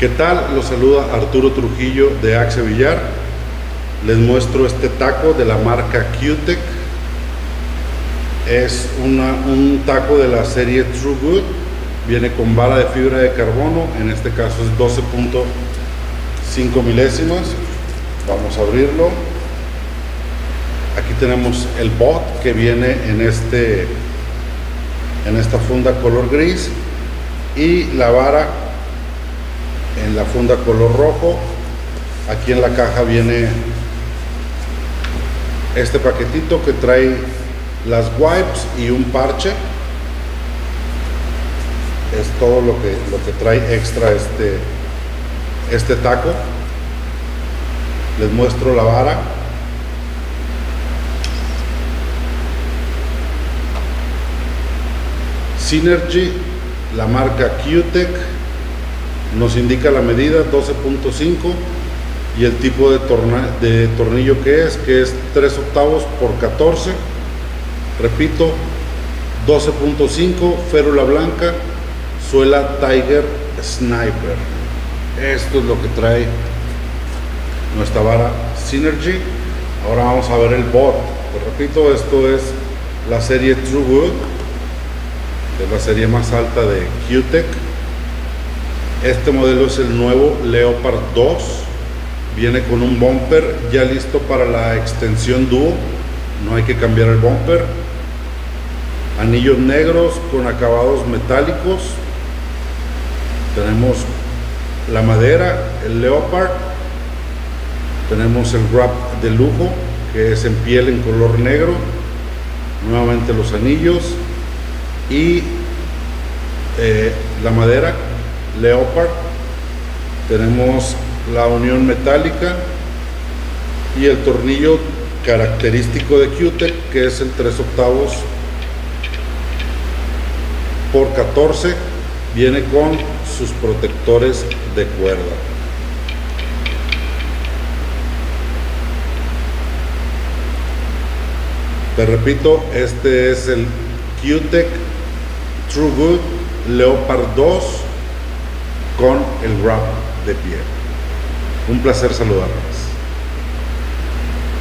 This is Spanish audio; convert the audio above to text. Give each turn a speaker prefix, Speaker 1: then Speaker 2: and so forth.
Speaker 1: ¿Qué tal? Los saluda Arturo Trujillo de Axe Villar. Les muestro este taco de la marca Qtec. Es un taco de la serie True Good. Viene con bala de fibra de carbono. En este caso es 12.5 milésimas. Vamos a abrirlo. Aquí tenemos el bot que viene en este en esta funda color gris y la vara en la funda color rojo. Aquí en la caja viene este paquetito que trae las wipes y un parche. Es todo lo que, lo que trae extra este, este taco. Les muestro la vara. Synergy, la marca Qtec, nos indica la medida 12.5 y el tipo de, torna- de tornillo que es, que es 3 octavos por 14. Repito, 12.5, férula blanca, suela Tiger Sniper. Esto es lo que trae nuestra vara Synergy. Ahora vamos a ver el bot. Pues repito, esto es la serie True Wood, es la serie más alta de Qtec. Este modelo es el nuevo Leopard 2. Viene con un bumper ya listo para la extensión dúo. No hay que cambiar el bumper. Anillos negros con acabados metálicos. Tenemos la madera, el Leopard. Tenemos el wrap de lujo que es en piel en color negro. Nuevamente los anillos y eh, la madera Leopard. Tenemos la unión metálica y el tornillo característico de Qtec que es el 3 octavos por 14 viene con sus protectores de cuerda te repito este es el Qtec True Good Leopard 2 con el wrap de piel un placer saludarlos